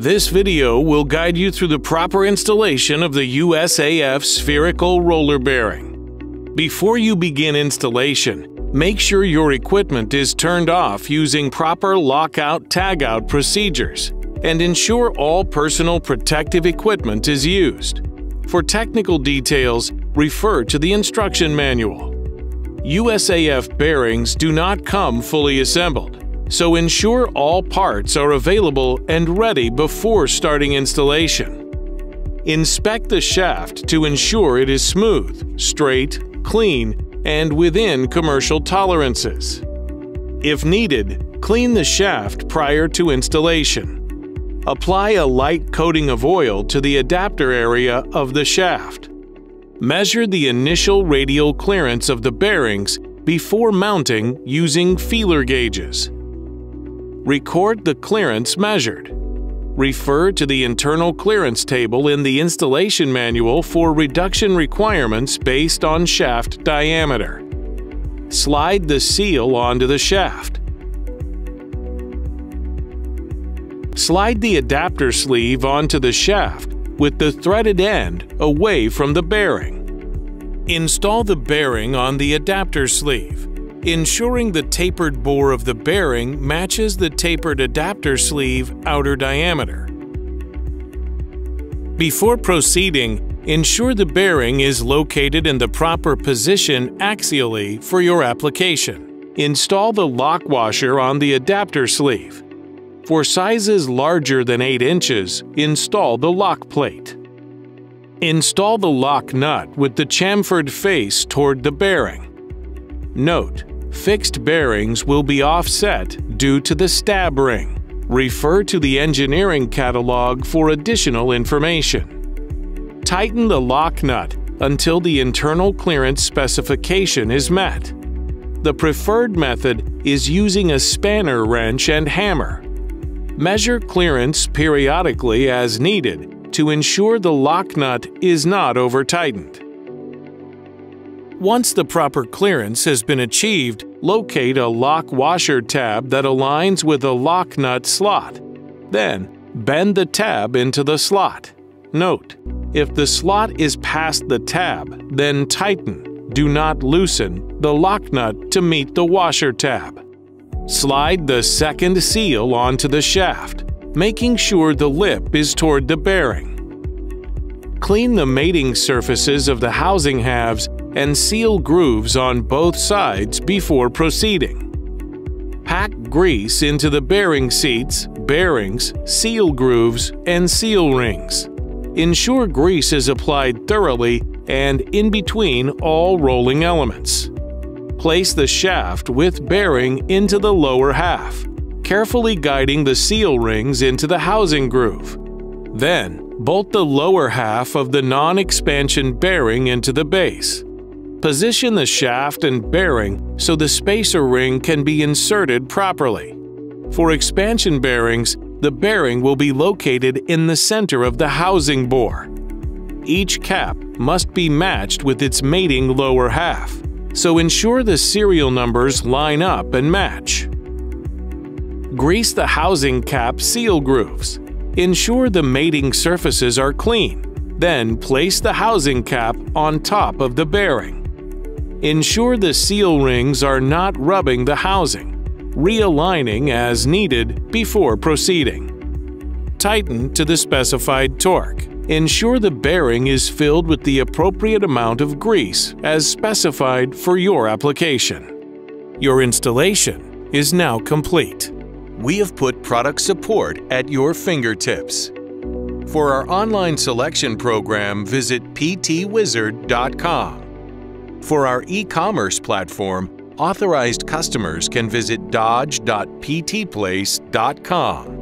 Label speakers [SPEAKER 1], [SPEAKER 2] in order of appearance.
[SPEAKER 1] This video will guide you through the proper installation of the USAF spherical roller bearing. Before you begin installation, make sure your equipment is turned off using proper lockout-tagout procedures and ensure all personal protective equipment is used. For technical details, refer to the instruction manual. USAF bearings do not come fully assembled so ensure all parts are available and ready before starting installation. Inspect the shaft to ensure it is smooth, straight, clean, and within commercial tolerances. If needed, clean the shaft prior to installation. Apply a light coating of oil to the adapter area of the shaft. Measure the initial radial clearance of the bearings before mounting using feeler gauges. Record the clearance measured. Refer to the internal clearance table in the installation manual for reduction requirements based on shaft diameter. Slide the seal onto the shaft. Slide the adapter sleeve onto the shaft with the threaded end away from the bearing. Install the bearing on the adapter sleeve ensuring the tapered bore of the bearing matches the tapered adapter sleeve outer diameter. Before proceeding, ensure the bearing is located in the proper position axially for your application. Install the lock washer on the adapter sleeve. For sizes larger than 8 inches, install the lock plate. Install the lock nut with the chamfered face toward the bearing. Note, fixed bearings will be offset due to the stab ring. Refer to the engineering catalog for additional information. Tighten the lock nut until the internal clearance specification is met. The preferred method is using a spanner wrench and hammer. Measure clearance periodically as needed to ensure the lock nut is not over-tightened. Once the proper clearance has been achieved, locate a lock washer tab that aligns with the lock nut slot. Then, bend the tab into the slot. Note, if the slot is past the tab, then tighten, do not loosen, the lock nut to meet the washer tab. Slide the second seal onto the shaft, making sure the lip is toward the bearing. Clean the mating surfaces of the housing halves and seal grooves on both sides before proceeding. Pack grease into the bearing seats, bearings, seal grooves, and seal rings. Ensure grease is applied thoroughly and in between all rolling elements. Place the shaft with bearing into the lower half, carefully guiding the seal rings into the housing groove. Then, bolt the lower half of the non-expansion bearing into the base. Position the shaft and bearing so the spacer ring can be inserted properly. For expansion bearings, the bearing will be located in the center of the housing bore. Each cap must be matched with its mating lower half, so ensure the serial numbers line up and match. Grease the housing cap seal grooves. Ensure the mating surfaces are clean. Then place the housing cap on top of the bearing. Ensure the seal rings are not rubbing the housing, realigning as needed before proceeding. Tighten to the specified torque. Ensure the bearing is filled with the appropriate amount of grease as specified for your application. Your installation is now complete. We have put product support at your fingertips. For our online selection program, visit ptwizard.com. For our e-commerce platform, authorized customers can visit dodge.ptplace.com.